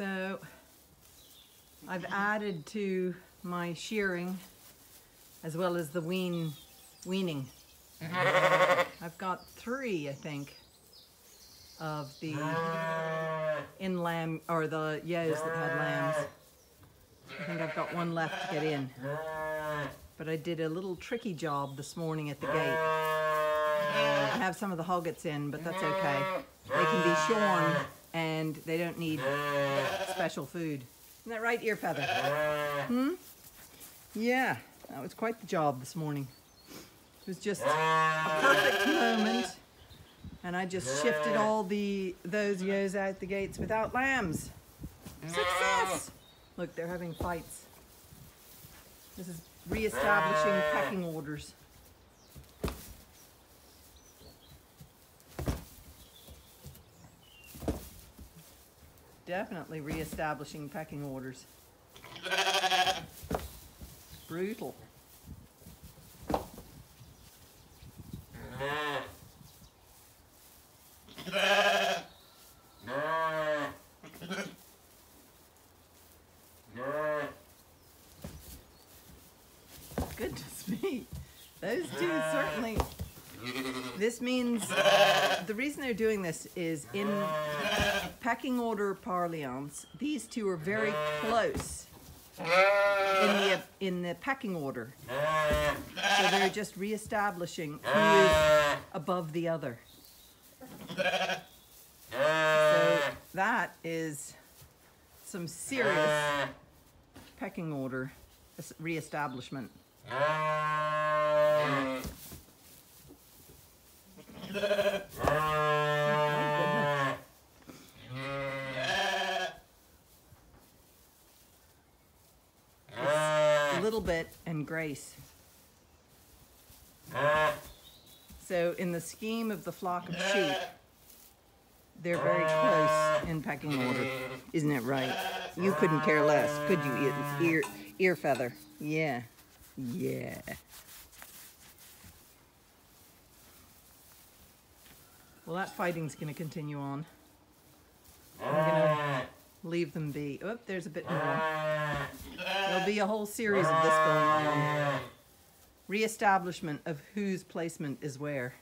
So I've added to my shearing as well as the wean weaning. I've got three, I think, of the in lamb or the ewes that had lambs. I think I've got one left to get in. But I did a little tricky job this morning at the gate. I have some of the hoggets in, but that's okay. They can be shorn and they don't need special food. Isn't that right, ear feather? Hmm? Yeah, that was quite the job this morning. It was just a perfect moment. And I just shifted all the those ewes out the gates without lambs. Success! Look, they're having fights. This is re-establishing pecking orders. Definitely re-establishing pecking orders. Brutal. Goodness me. Those two certainly. This means the reason they're doing this is in pecking order parlance, these two are very close in the in the pecking order. So they're just reestablishing who is above the other. So that is some serious pecking order es- reestablishment. Oh, A little bit and grace. Ah. So in the scheme of the flock of sheep, they're very close in pecking order. Isn't it right? You couldn't care less, could you? Ear, ear, ear feather. Yeah. Yeah. Well, that fighting's going to continue on. I'm going to ah. leave them be. Oh, there's a bit more. Ah. There'll be a whole series of this going on. Re-establishment of whose placement is where.